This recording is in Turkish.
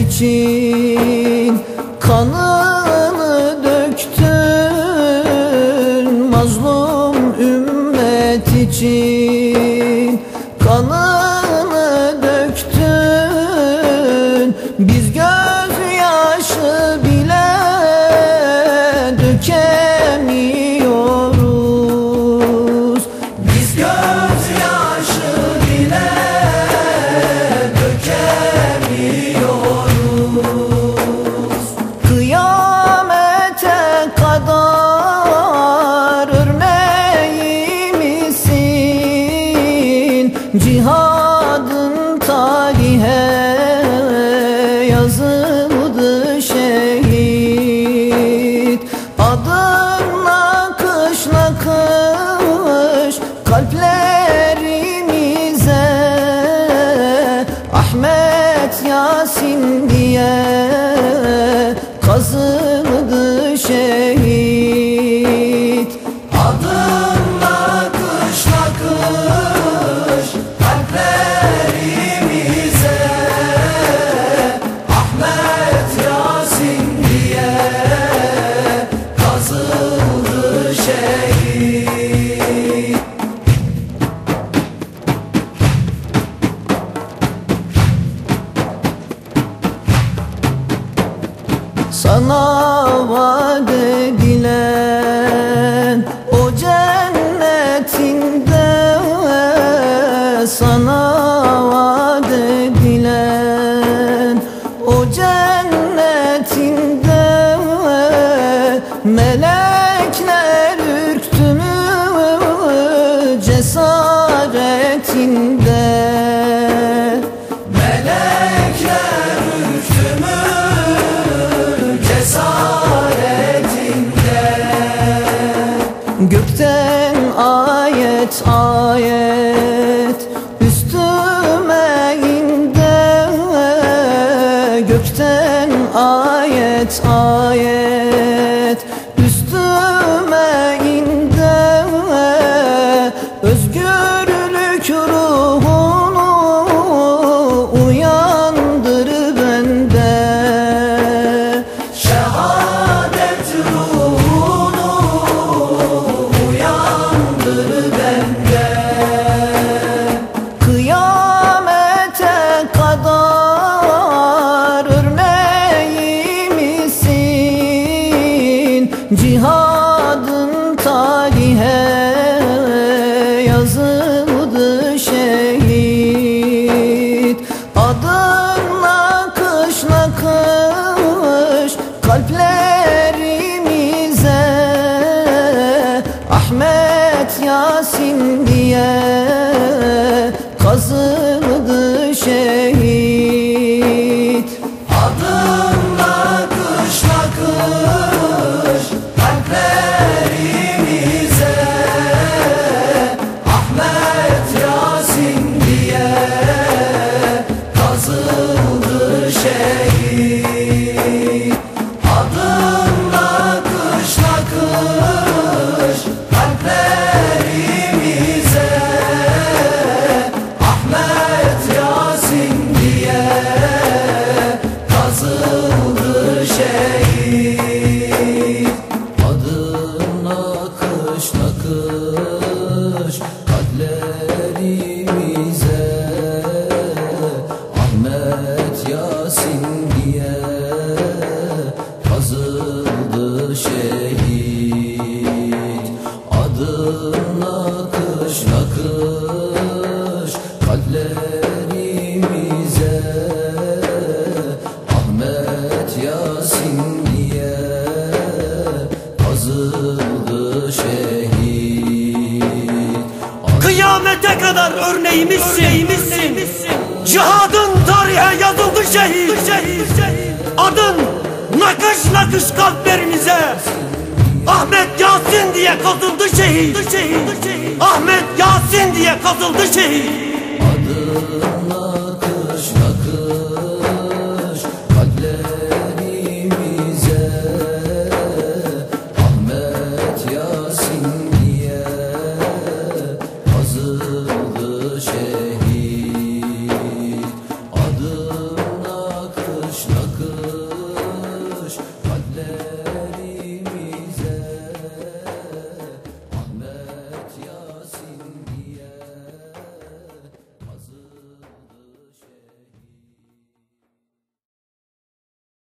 için kanım et Yasin diye Kazıldı şey. sana vaat edilen O cennetinde sana vaat edilen O cennetinde melek Yasin diye kazıldı şehir halimize Ahmet Yasin diye Kazıldı şehit. Adı nakış nakış örneğimizsin. Cihadın tarihe yazıldı şehit. Adın nakış nakış kalplerimize. Ahmet Yasin diye kazıldı şehit. Ahmet Yasin diye kazıldı şehit. Adım